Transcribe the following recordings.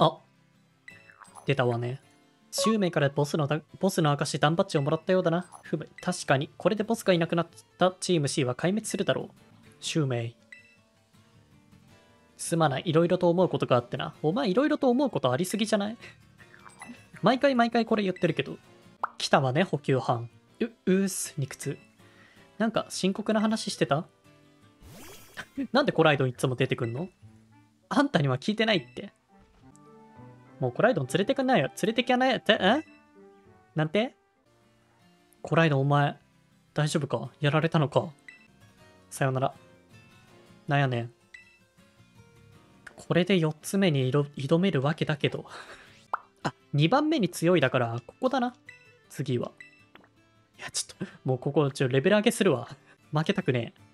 あ出たわね。シュウメイからボスのボスの証ダンバッジをもらったようだな。ふむ、確かに、これでボスがいなくなったチーム C は壊滅するだろう。シュウメイ。すまない、いろいろと思うことがあってな。お前いろいろと思うことありすぎじゃない？毎回毎回これ言ってるけど。来たわね、補給班。う、うーす、肉痛。なんか深刻な話してた？なんでコライドンいつも出てくんの？あんたには聞いてないって。もうコライドン連れてかないよ。連れてきゃないよ。って、え？なんて？コライドンお前、大丈夫か？やられたのか？さよなら。なんやねん。これで4つ目に挑挑めるわけだけど。あ、2番目に強いだから、ここだな。次は。いや、ちょっと、もうここ、ちょ、レベル上げするわ。負けたくねえ。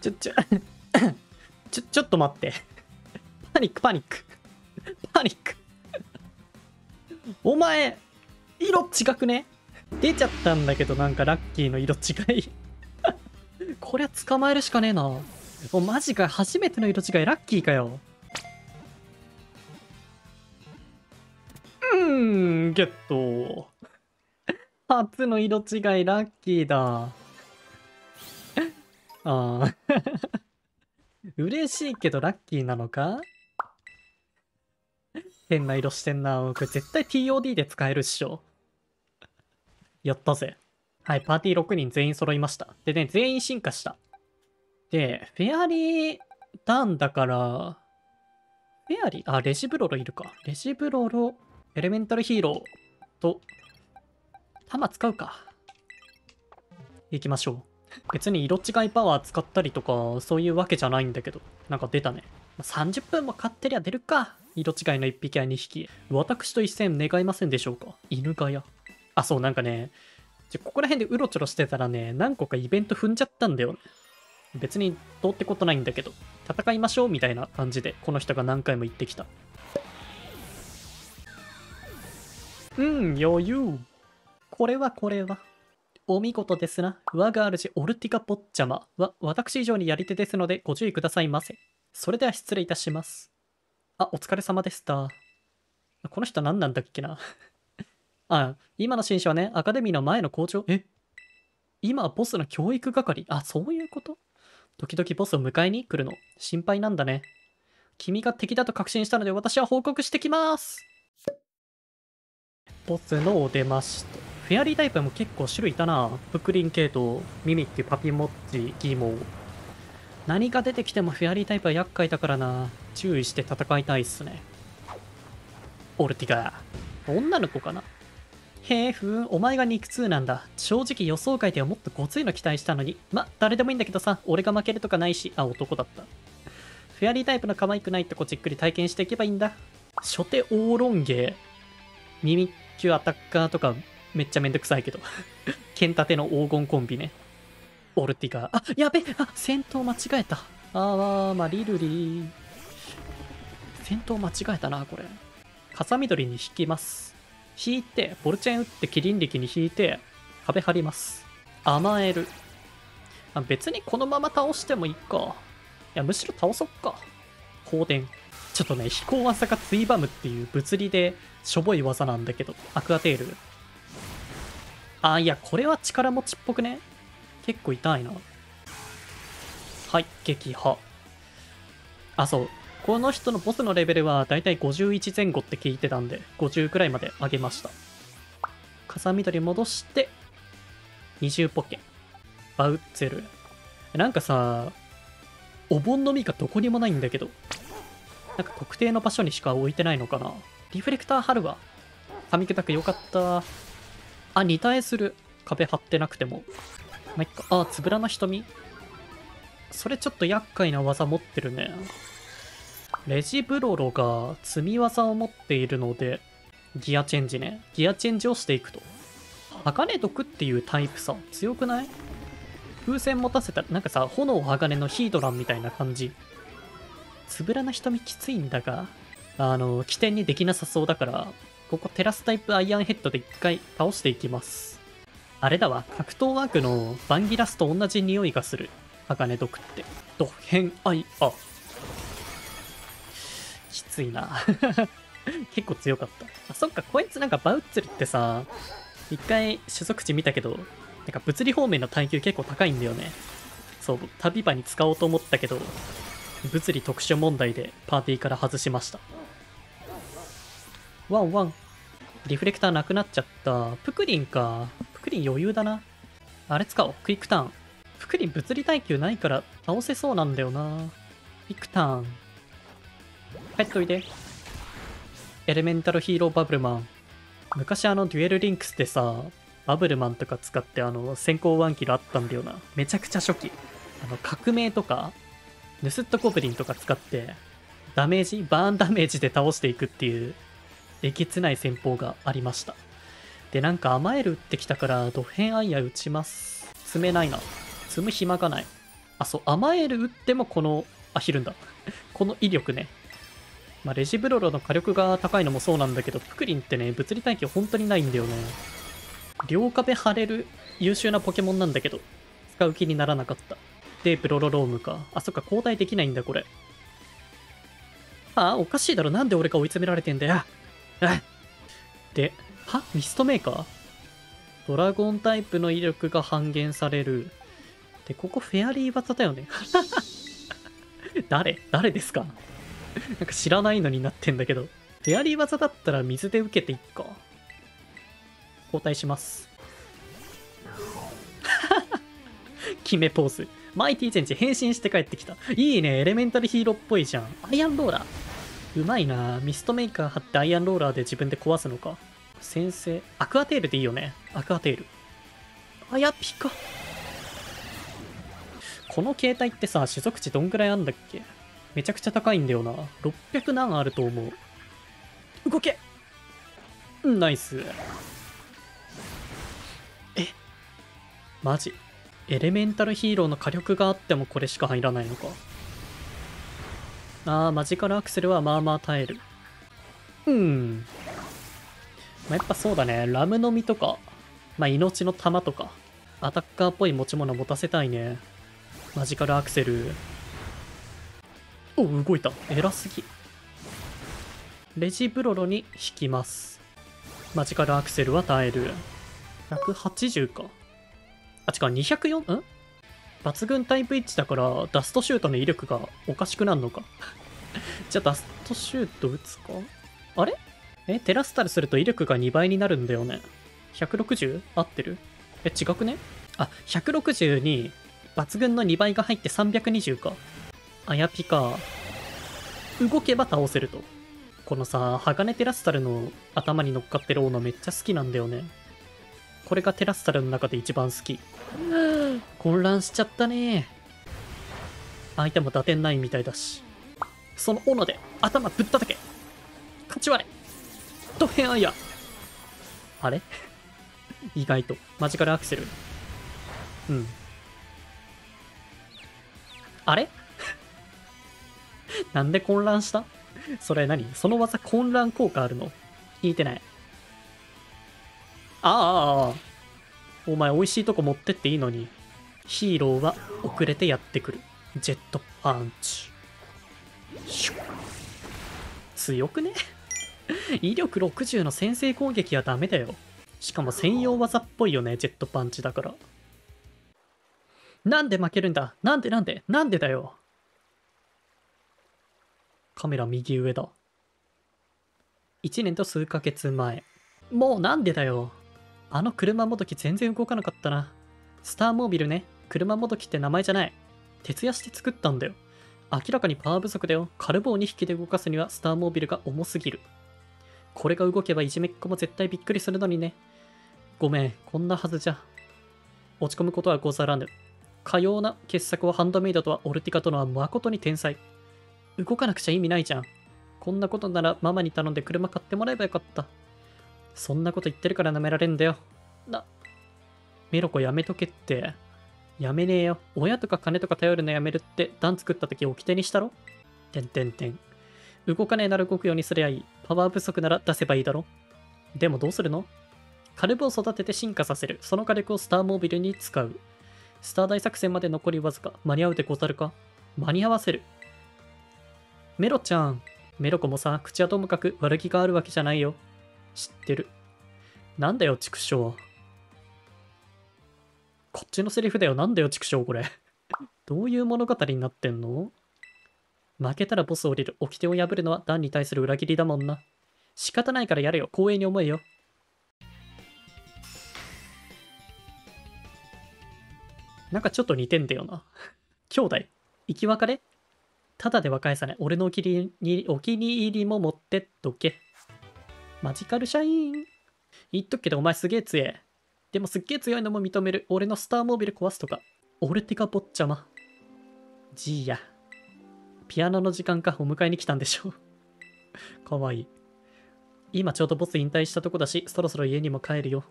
ちょ、ちょ、ちょ、ちょっと待って。パニック、パニック。パニック。お前、色違くね？出ちゃったんだけど、なんかラッキーの色違い。こりゃ捕まえるしかねえな。もうマジか、初めての色違い、ラッキーかよ。うーん、ゲット。初の色違い、ラッキーだ。ああ。嬉しいけどラッキーなのか？変な色してんな。これ絶対 TOD で使えるっしょ。やったぜ。はい、パーティー6人全員揃いました。でね、全員進化した。で、フェアリーダンだから、フェアリー、あ、レジブロロいるか。レジブロロ、エレメンタルヒーローと、弾使うか。行きましょう。別に色違いパワー使ったりとか、そういうわけじゃないんだけど。なんか出たね。30分も買ってりゃ出るか。色違いの1匹や2匹。私と一戦願いませんでしょうか。犬ガヤ。あ、そう、なんかね、ちょここら辺でうろちょろしてたらね、何個かイベント踏んじゃったんだよね。別にどうってことないんだけど、戦いましょうみたいな感じで、この人が何回も言ってきた。うん、余裕。これはこれは。お見事ですな。我が主オルティカ・ポッチャマは私以上にやり手ですのでご注意くださいませ。それでは失礼いたします。あ、お疲れ様でした。この人何なんだっけな あ、今の新種はね、アカデミーの前の校長。え？今はボスの教育係。あ、そういうこと？時々ボスを迎えに来るの。心配なんだね。君が敵だと確信したので私は報告してきます。ボスのお出ましと。フェアリータイプも結構種類いたな。プクリン系統、ミミック、パピモッチ、ギーモ。何が出てきてもフェアリータイプは厄介だからな。注意して戦いたいっすね。オルティガー女の子かなへえ、ふーん、お前が肉痛なんだ。正直予想外ではもっとごついの期待したのに。ま、誰でもいいんだけどさ、俺が負けるとかないし、あ、男だった。フェアリータイプの可愛くないとこじっくり体験していけばいいんだ。初手オーロンゲー、ミミッキュアタッカーとかめっちゃめんどくさいけど。剣立ての黄金コンビね。オルティガー。あ、やべあ、戦闘間違えた。あー、まあ、リルリー。戦闘間違えたな、これ。傘緑に引きます。引いて、ボルチェン打ってキリン力に引いて、壁張ります。甘える。あ別にこのまま倒してもいいか。いや、むしろ倒そっか。放電。ちょっとね、飛行技がツイバムっていう物理でしょぼい技なんだけど、アクアテール。あ、いや、これは力持ちっぽくね？結構痛いな。はい、撃破。あ、そう。この人のボスのレベルはだいたい51前後って聞いてたんで、50くらいまで上げました。風緑戻して、20ポケ。バウッツェル。なんかさ、お盆の実がどこにもないんだけど、なんか特定の場所にしか置いてないのかな。リフレクター貼るわ。噛み砕くよかった。あ、似たえする。壁張ってなくても。まあ、いっか。あ、つぶらな瞳。それちょっと厄介な技持ってるね。レジブロロが積み技を持っているので、ギアチェンジね。ギアチェンジをしていくと。鋼毒っていうタイプさ、強くない？風船持たせたら、なんかさ、炎鋼のヒードランみたいな感じ。つぶらな瞳きついんだが、あの、起点にできなさそうだから、ここテラスタイプアイアンヘッドで一回倒していきます。あれだわ、格闘ワークのバンギラスと同じ匂いがする。鋼毒って。ド変愛、あ。きついな。結構強かった。あ、そっか、こいつなんかバウッツルってさ、一回種族値見たけど、なんか物理方面の耐久結構高いんだよね。そう、旅場に使おうと思ったけど、物理特殊問題でパーティーから外しました。ワンワン。リフレクターなくなっちゃった。プクリンか。プクリン余裕だな。あれ使おう。クイックターン。プクリン物理耐久ないから倒せそうなんだよな。クイックターン。帰っといで。エレメンタルヒーローバブルマン。昔あのデュエルリンクスでさ、バブルマンとか使ってあの先行ワンキルあったんだよな。めちゃくちゃ初期。あの革命とか、ヌスットゴブリンとか使って、ダメージ、バーンダメージで倒していくっていう、えげつない戦法がありました。で、なんか甘える打ってきたから、ドヘンアイヤ打ちます。積めないな。積む暇がない。あ、そう、甘える打ってもこの、あ、ひるんだ。この威力ね。まあ、レジブロロの火力が高いのもそうなんだけど、プクリンってね、物理耐久本当にないんだよね。両壁張れる優秀なポケモンなんだけど、使う気にならなかった。で、ブロロロームか。あ、そっか、交代できないんだ、これ。あ、おかしいだろ。なんで俺が追い詰められてんだよ。あ で、は？ミストメーカー？ドラゴンタイプの威力が半減される。で、ここフェアリー技だよね。誰？誰ですか？なんか知らないのになってんだけど。フェアリー技だったら水で受けていっか。交代します。決めポーズ。マイティチェンジ変身して帰ってきた。いいね、エレメンタルヒーローっぽいじゃん。アイアンローラー。うまいなミストメーカー貼ってアイアンローラーで自分で壊すのか。先生。アクアテールでいいよね。アクアテール。あやピカ。この携帯ってさ、種族値どんぐらいあんだっけ？めちゃくちゃ高いんだよな。600何あると思う。動けナイス。え？マジ？エレメンタルヒーローの火力があってもこれしか入らないのか。あー、マジカルアクセルはまあまあ耐える。うん。まあ、やっぱそうだね。ラムの実とか、まあ、命の玉とか、アタッカーっぽい持ち物持たせたいね。マジカルアクセル。お、動いた。偉すぎ。レジブロロに引きます。マジカルアクセルは耐える。180か。あ、違う、204? ん？抜群タイプ1だから、ダストシュートの威力がおかしくなるのか？じゃあ、ダストシュート打つか？あれ？え、テラスタルすると威力が2倍になるんだよね。160? 合ってる？え、違くね？あ、160に抜群の2倍が入って320か。あやぴか。動けば倒せると。このさ、鋼テラスタルの頭に乗っかってるオーナめっちゃ好きなんだよね。これがテラスタルの中で一番好き。混乱しちゃったね。相手も打点ないみたいだし。その斧で頭ぶったたけ。勝ち割れ。ドヘアイヤ。あれ？意外と。マジカルアクセル。うん。あれ？なんで混乱した？それ何？その技混乱効果あるの？聞いてない。ああ、お前美味しいとこ持ってっていいのに。ヒーローは遅れてやってくる。ジェットパンチ。強くね？威力60の先制攻撃はダメだよ。しかも専用技っぽいよね、ジェットパンチだから。なんで負けるんだ？なんで？なんで？なんでだよ？カメラ右上だ。1年と数ヶ月前。もうなんでだよ？あの車もどき全然動かなかったな。スターモービルね。車もどきって名前じゃない。徹夜して作ったんだよ。明らかにパワー不足だよ。カルボを2匹で動かすにはスターモービルが重すぎる。これが動けばいじめっ子も絶対びっくりするのにね。ごめん、こんなはずじゃ。落ち込むことはござらぬ。かような傑作をハンドメイドとはオルティカとのは誠に天才。動かなくちゃ意味ないじゃん。こんなことならママに頼んで車買ってもらえばよかった。そんなこと言ってるから舐められんだよ。な、メロコやめとけって。やめねえよ。親とか金とか頼るのやめるって、段作った時掟にしたろてんてんてん。動かねえなら動くようにすりゃいい。パワー不足なら出せばいいだろ。でもどうするの？カルブを育てて進化させる。その火力をスターモービルに使う。スター大作戦まで残りわずか。間に合うでござるか？間に合わせる。メロちゃん。メロコもさ、口はともかく悪気があるわけじゃないよ。知ってる？なんだよ、畜生。こっちのセリフだよ。なんだよ、畜生、これ。どういう物語になってんの？負けたらボス降りる。掟を破るのはダンに対する裏切りだもんな。仕方ないからやれよ。光栄に思えよ。なんかちょっと似てんだよな。兄弟生き別れ？ただでは返さない。俺のお気にお気に入りも持ってっとけ。マジカルシャイン。言っとくけどお前すげえ強え。でもすっげえ強いのも認める。俺のスターモービル壊すとか。俺ってか坊ちゃま。じいや。ピアノの時間かお迎えに来たんでしょう。かわいい。今ちょうどボス引退したとこだし、そろそろ家にも帰るよ。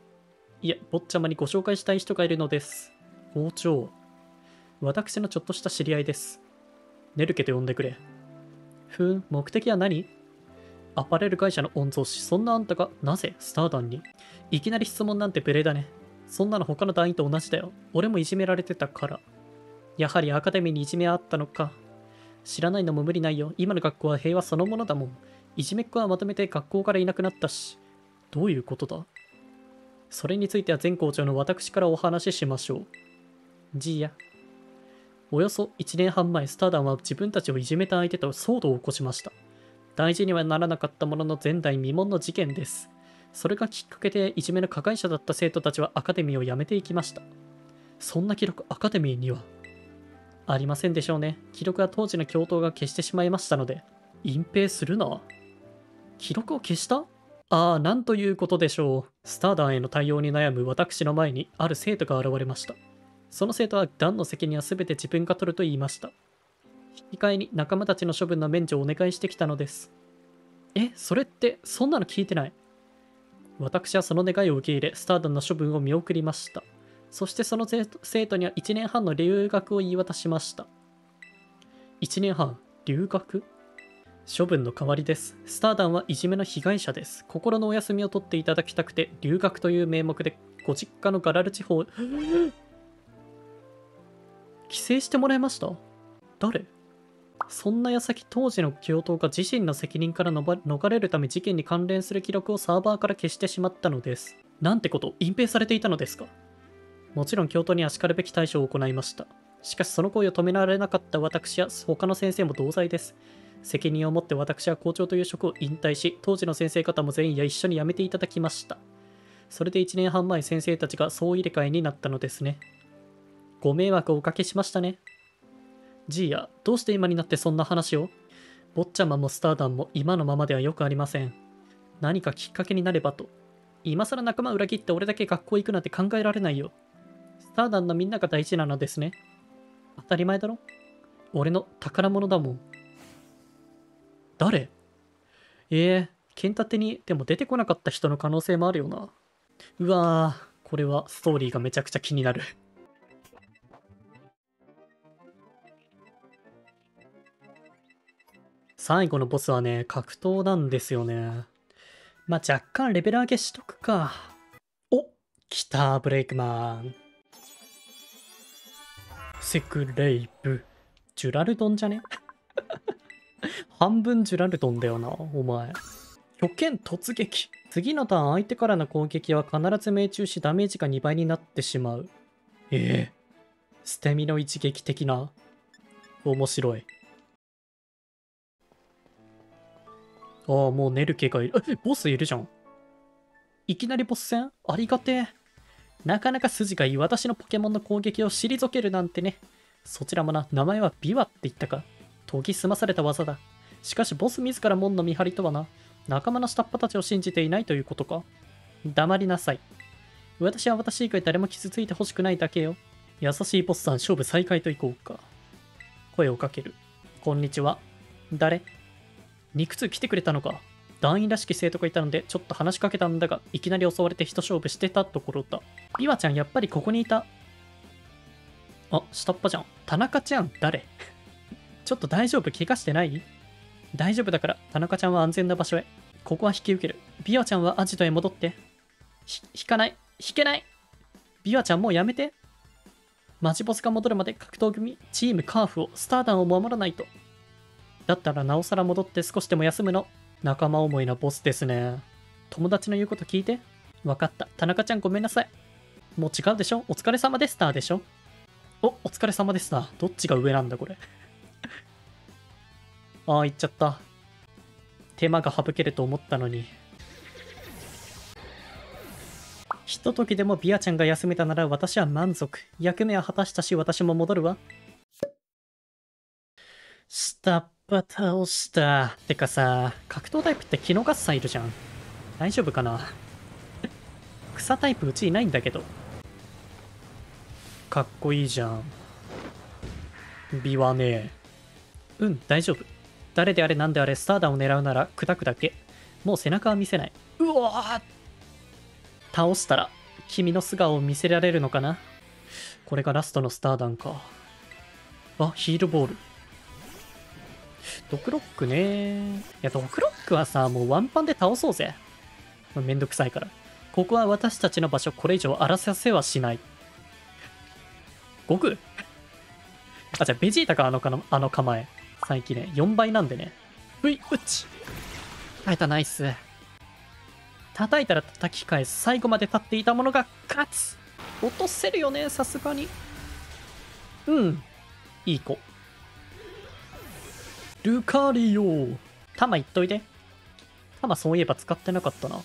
いや、坊ちゃまにご紹介したい人がいるのです。校長。私のちょっとした知り合いです。ネルケと呼んでくれ。ふん、目的は何？アパレル会社の御曹司、そんなあんたがなぜスターダンに？いきなり質問なんて無礼だね。そんなの他の団員と同じだよ。俺もいじめられてたから。やはりアカデミーにいじめあったのか。知らないのも無理ないよ。今の学校は平和そのものだもん。いじめっ子はまとめて学校からいなくなったし。どういうことだ？それについては前校長の私からお話ししましょう。じいや。およそ1年半前、スターダンは自分たちをいじめた相手と騒動を起こしました。大事にはならなかったものの前代未聞の事件です。それがきっかけでいじめの加害者だった生徒たちはアカデミーを辞めていきました。そんな記録アカデミーにはありませんでしょうね。記録は当時の教頭が消してしまいましたので。隠蔽するな。記録を消した？ああ、なんということでしょう。スターダンへの対応に悩む私の前にある生徒が現れました。その生徒はダンの責任は全て自分が取ると言いました。引き換えに仲間たちの処分の免除をお願いしてきたのです。え、それって、そんなの聞いてない？私はその願いを受け入れ、スターダンの処分を見送りました。そしてその生徒には1年半の留学を言い渡しました。1年半、留学？処分の代わりです。スターダンはいじめの被害者です。心のお休みを取っていただきたくて、留学という名目でご実家のガラル地方、帰省してもらいました？誰？そんな矢先当時の教頭が自身の責任から逃れるため事件に関連する記録をサーバーから消してしまったのです。なんてこと隠蔽されていたのですか？もちろん教頭にはしかるべき対処を行いました。しかしその行為を止められなかった私や他の先生も同罪です。責任を持って私は校長という職を引退し、当時の先生方も全員や一緒に辞めていただきました。それで1年半前先生たちが総入れ替えになったのですね。ご迷惑をおかけしましたね。ジーヤ、どうして今になってそんな話を？坊ちゃまもスターダンも今のままではよくありません。何かきっかけになればと。今更仲間裏切って俺だけ学校行くなんて考えられないよ。スターダンのみんなが大事なのですね。当たり前だろ俺の宝物だもん。誰？ええー、剣立てにでも出てこなかった人の可能性もあるよな。うわぁ、これはストーリーがめちゃくちゃ気になる最後のボスはね、格闘なんですよね。まあ、若干レベル上げしとくか。お来た、ブレイクマン。セクレイブ。ジュラルドンじゃね？半分ジュラルドンだよな、お前。巨剣突撃。次のターン相手からの攻撃は必ず命中しダメージが2倍になってしまう。ええ捨て身の一撃的な。面白い。ああ、もうネルケがいる。え、ボスいるじゃん。いきなりボス戦？ありがてえ。なかなか筋がいい私のポケモンの攻撃を退けるなんてね。そちらもな、名前はビワって言ったか。研ぎ澄まされた技だ。しかしボス自ら門の見張りとはな、仲間の下っ端たちを信じていないということか。黙りなさい。私は私以外誰も傷ついてほしくないだけよ。優しいボスさん、勝負再開といこうか。声をかける。こんにちは。誰？肉通来てくれたのか。団員らしき生徒がいたので、ちょっと話しかけたんだが、いきなり襲われて一勝負してたところだ。ビワちゃん、やっぱりここにいた。あ、下っ端じゃん。田中ちゃん、誰？ちょっと大丈夫？怪我してない？大丈夫だから、田中ちゃんは安全な場所へ。ここは引き受ける。ビワちゃんはアジトへ戻って。ひ、引かない？引けない？ビワちゃんもうやめて。マジボスが戻るまで格闘組、チームカーフを、スターダンを守らないと。だったらなおさら戻って少しでも休むの。仲間思いなボスですね。友達の言うこと聞いて。わかった。田中ちゃんごめんなさい。もう違うでしょ？お疲れ様でしたでしょ？お、お疲れ様でした。どっちが上なんだこれ？ああ、行っちゃった。手間が省けると思ったのに。ひとときでもビアちゃんが休めたなら私は満足。役目は果たしたし私も戻るわ。下っ端倒した。てかさ、格闘タイプってキノガッサいるじゃん。大丈夫かな？草タイプうちいないんだけど。かっこいいじゃん。美はね。うん、大丈夫。誰であれなんであれスターダンを狙うなら砕くだけ。もう背中は見せない。うわー倒したら君の素顔を見せられるのかな？これがラストのスターダンか。あ、ヒールボール。ドクロックねいや、ドクロックはさ、もうワンパンで倒そうぜ。めんどくさいから。ここは私たちの場所、これ以上荒らさせはしない。悟空あ、じゃあベジータか、あのかのあの構え。最近ね、4倍なんでね。ふい、うち。耐えた、ナイス。叩いたら叩き返す。最後まで立っていたものが勝つ。落とせるよね、さすがに。うん。いい子。ルカリオ。弾いっといて。弾そういえば使ってなかったな。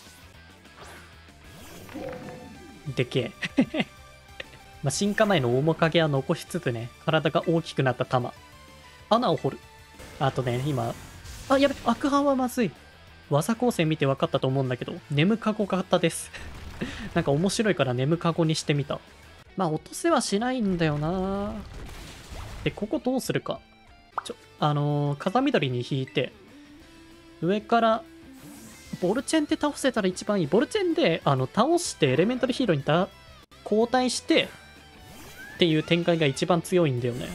でけえ。まあ、進化前の面影は残しつつね、体が大きくなった弾。穴を掘る。あとね、今、あ、やべ、悪派はまずい。技構成見て分かったと思うんだけど、眠かご型です。なんか面白いから眠かごにしてみた。まあ、落とせはしないんだよなで、ここどうするか。ちょ、あのー、風緑に引いて、上から、ボルチェンで倒せたら一番いい。ボルチェンで、あの、倒してエレメンタルヒーローにた交代して、っていう展開が一番強いんだよね。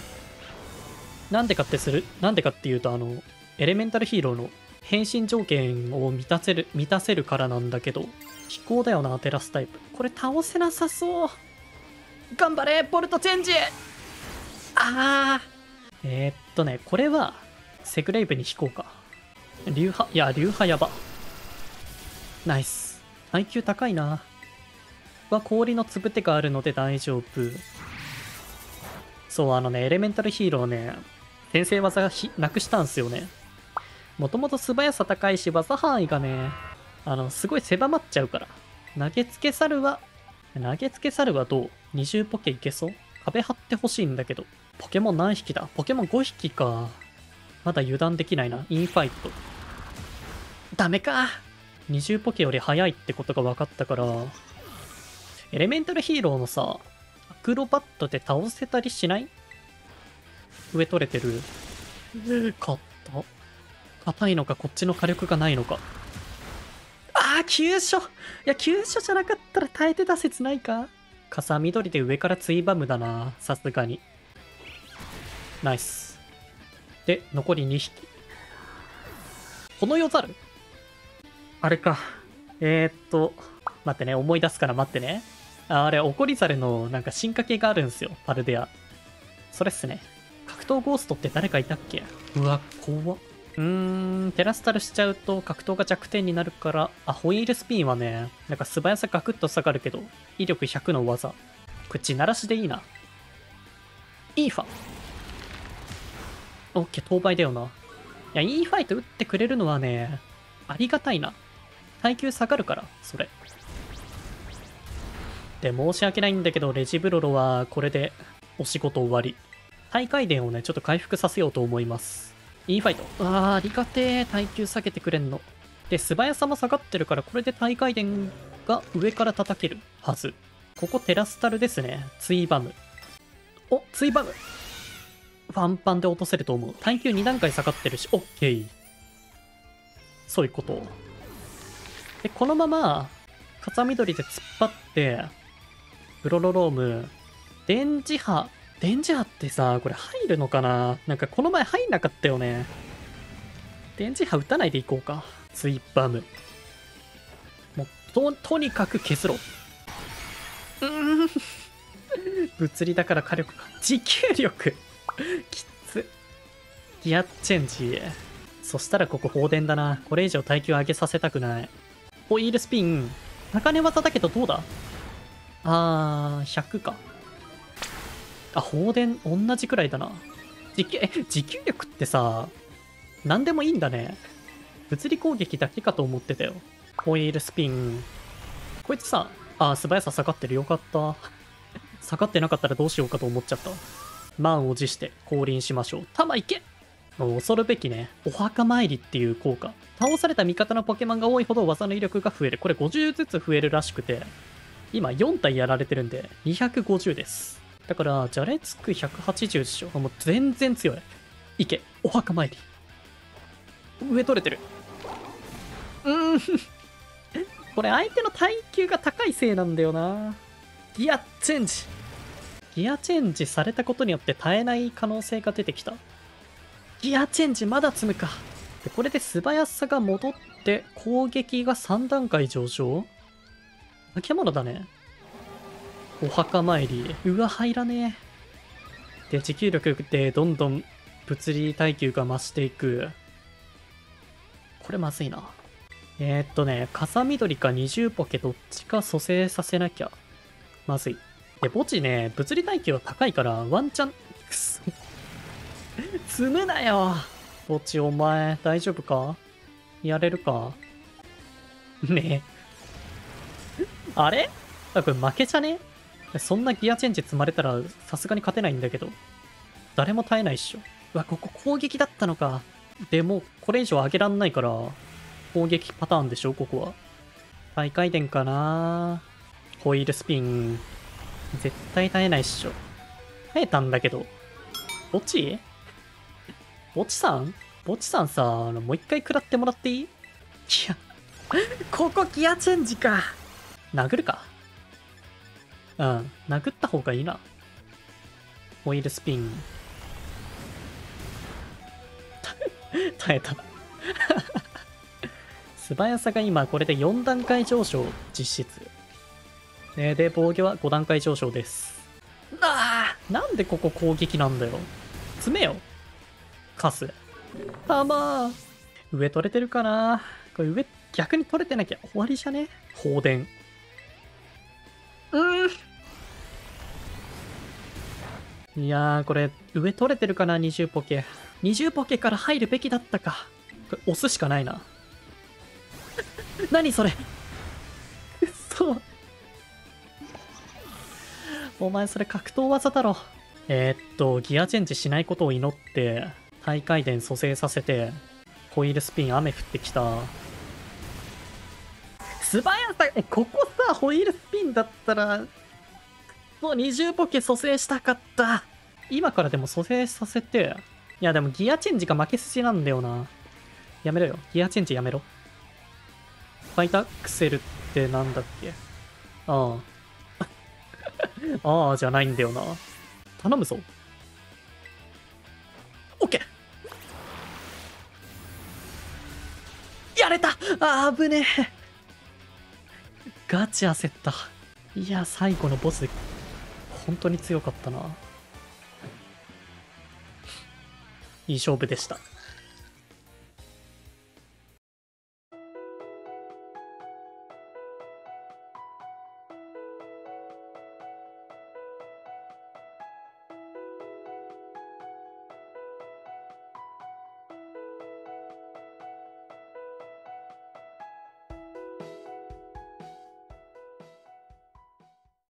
なんでかってする、なんでかっていうと、あの、エレメンタルヒーローの変身条件を満たせる、満たせるからなんだけど、飛行だよな、テラスタイプ。これ倒せなさそう。頑張れ、ボルトチェンジあー。えー、っとね、これは、セグレイブに引こうか。流派、いや、流派やば。ナイス。IQ 高いな。は氷のつぶてがあるので大丈夫。そう、あのね、エレメンタルヒーローね、先制技ひなくしたんすよね。もともと素早さ高いし、技範囲がね、あの、すごい狭まっちゃうから。投げつけ猿は、投げつけ猿はどう ?20 ポケいけそう？壁張ってほしいんだけど。ポケモン何匹だ？ポケモン5匹か。まだ油断できないな。インファイト。ダメか。20ポケより早いってことが分かったから、エレメンタルヒーローのさ、アクロバットで倒せたりしない？上取れてる。勝った？硬いのかこっちの火力がないのか。ああ、急所いや、急所じゃなかったら耐えてた説ないか傘緑で上からツイバムだな。さすがに。ナイス。で、残り2匹。この世ざるあれか。えー、っと、待ってね、思い出すから待ってね。ああれ、怒りザルのなんか進化系があるんですよ、パルデア。それっすね。格闘ゴーストって誰かいたっけ？うわ、怖っ。うーん、テラスタルしちゃうと格闘が弱点になるから、あ、ホイールスピンはね、なんか素早さガクッと下がるけど、威力100の技。これ地ならしでいいな。イーファ。オッケー、当倍だよな。いや、イーファイト打ってくれるのはね、ありがたいな。耐久下がるから、それ。で、申し訳ないんだけど、レジブロロはこれでお仕事終わり。大会伝をね、ちょっと回復させようと思います。インファイト。あー、ありがてえ。耐久下げてくれんの。で、素早さも下がってるから、これで大会伝が上から叩けるはず。ここテラスタルですね。ツイバム。お、ツイバム。ワンパンで落とせると思う。耐久2段階下がってるし、オッケー。そういうこと。で、このまま、風緑で突っ張って、プロロローム、電磁波、電磁波ってさ、これ入るのかな？なんかこの前入んなかったよね。電磁波打たないでいこうか。ツイバム。もう、と、とにかく削ろう。うん。物理だから火力か。持久力きつ。ギアチェンジ。そしたらここ放電だな。これ以上耐久上げさせたくない。ホイールスピン。高値技だけどどうだ？あー、100か。あ、放電同じくらいだな。持久、え、持久力ってさ、何でもいいんだね。物理攻撃だけかと思ってたよ。ホイールスピン。こいつさ、あ、素早さ下がってる。よかった。下がってなかったらどうしようかと思っちゃった。満を持して降臨しましょう。弾いけもう恐るべきね、お墓参りっていう効果。倒された味方のポケモンが多いほど技の威力が増える。これ50ずつ増えるらしくて、今4体やられてるんで、250です。だから、じゃれつく180でしょ。もう全然強い。いけ、お墓参り。上取れてる。うーん。これ相手の耐久が高いせいなんだよな。ギアチェンジ。ギアチェンジされたことによって耐えない可能性が出てきた。ギアチェンジまだ積むか。でこれで素早さが戻って攻撃が3段階上昇？化け物だね。お墓参り。うわ、入らねえ。で、持久力でどんどん物理耐久が増していく。これまずいな。えー、っとね、風緑か二重ポケどっちか蘇生させなきゃ。まずい。で、墓地ね、物理耐久は高いから、ワンチャン、くそ。積むなよ墓地お前、大丈夫か？やれるか？ねえ。あれ？あこれ負けじゃね？そんなギアチェンジ積まれたらさすがに勝てないんだけど。誰も耐えないっしょ。うわ、ここ攻撃だったのか。でも、これ以上上げらんないから、攻撃パターンでしょ、ここは。大回転かなホイールスピン。絶対耐えないっしょ。耐えたんだけど。墓地墓地さん？墓地さんさ、あの、もう一回食らってもらっていい？いや、ここギアチェンジか。殴るか？うん、殴った方がいいな。ホイールスピン。耐えた。素早さが今これで4段階上昇実質。えーで、防御は5段階上昇です。ああなんでここ攻撃なんだよ。詰めよ。カス。たまー。上取れてるかなこれ上逆に取れてなきゃ終わりじゃね？放電。うーん。いやー、これ、上取れてるかな ?20 ポケ。20ポケから入るべきだったか。これ、押すしかないな。何それ？お前それ格闘技だろ。えー、っと、ギアチェンジしないことを祈って、大回転蘇生させて、ホイールスピン雨降ってきた。素早さ、え、ここさ、ホイールスピンだったら、もう20ポケ蘇生したかった。今からでも蘇生させて、いやでもギアチェンジが負け筋なんだよな。やめろよ。ギアチェンジやめろ。ファイタクセルってなんだっけ？ああ。ああじゃないんだよな。頼むぞ。オッケーやれたあー危ねえガチ焦った。いや、最後のボス、本当に強かったな。いい勝負でした。